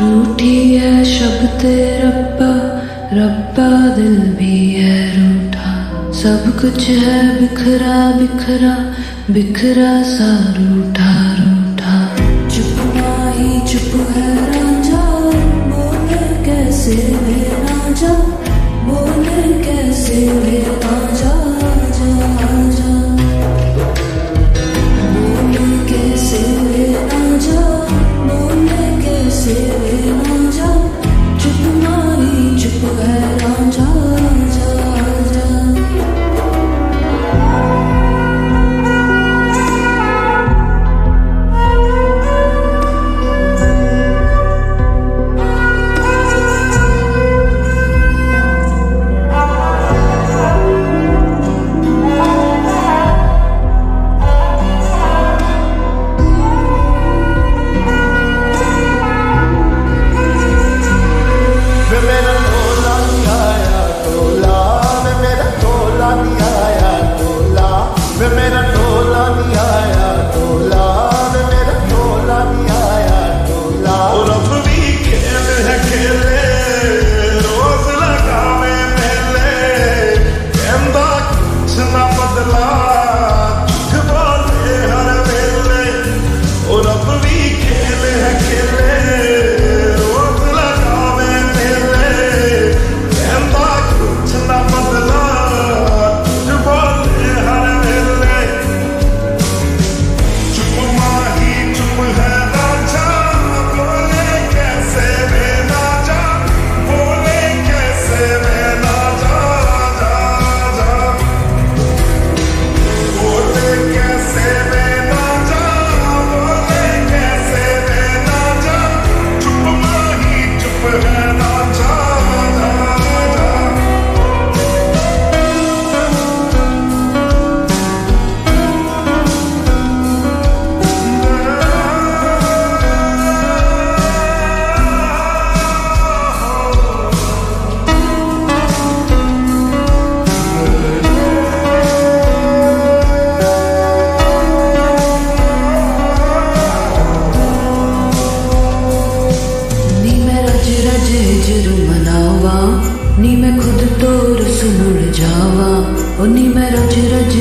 रूठी है शब्द रब्बा रब्बा दिल भी है रूठा। सब कुछ है बिखरा बिखरा बिखरा सा रूठा। नी मैं खुद तोर सुन जावा उन्नी मैं रज रज